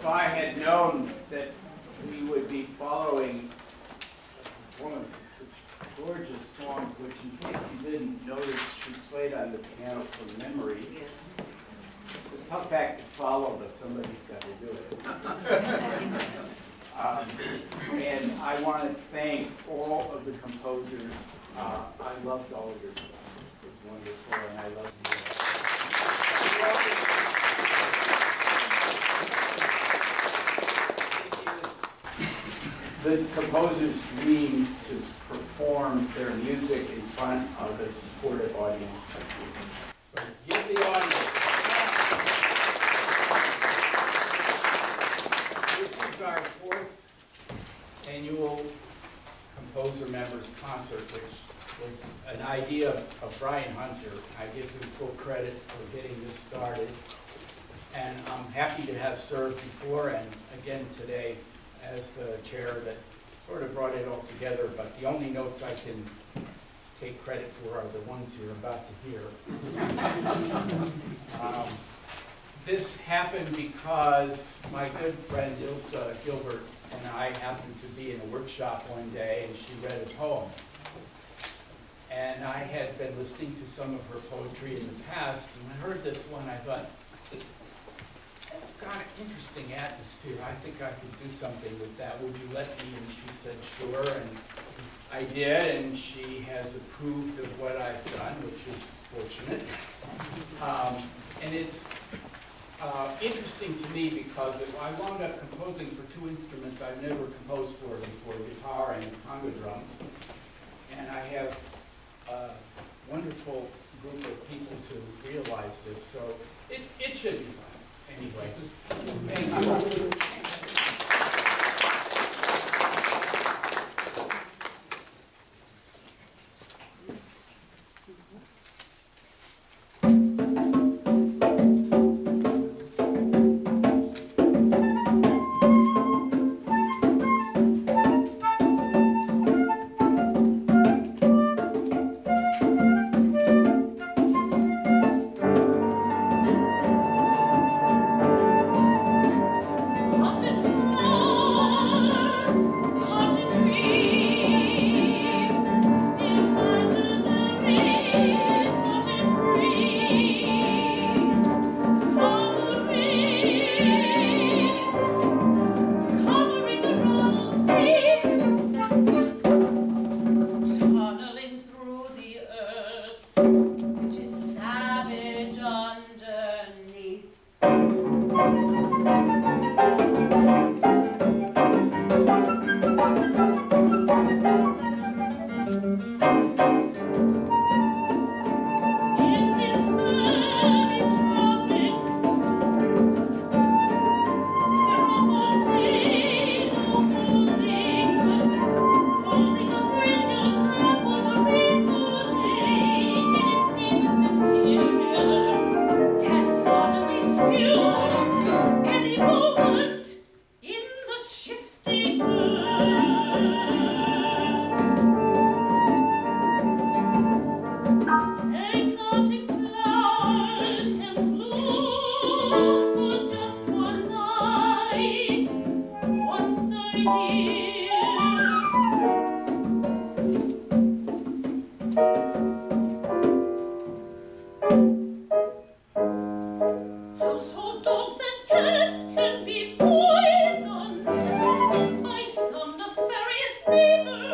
if I had known that we would be following one of such gorgeous songs, which in case you didn't notice, she played on the piano from memory. Yes. It's a tough act to follow, but somebody's got to do it. Um, And I want to thank all of the composers. Uh, I loved all of your songs. It's wonderful, and I love you. The composer's dream to perform their music in front of a supportive audience. So give the audience. This is our fourth annual Composer Members Concert, which was an idea of Brian Hunter. I give him full credit for getting this started. And I'm happy to have served before and again today as the chair that sort of brought it all together, but the only notes I can take credit for are the ones you're about to hear. Um, This happened because my good friend Ilsa Gilbert and I happened to be in a workshop one day and she read a poem. And I had been listening to some of her poetry in the past, and I heard this one, I thought, got an interesting atmosphere. I think I could do something with that. Would you let me? And she said, sure. And I did, and she has approved of what I've done, which is fortunate. Um, and it's uh, interesting to me because I wound up composing for two instruments I've never composed for before, guitar and conga drums. And I have a wonderful group of people to realize this, so it, it should be fun. Anyway, thank you. Oh.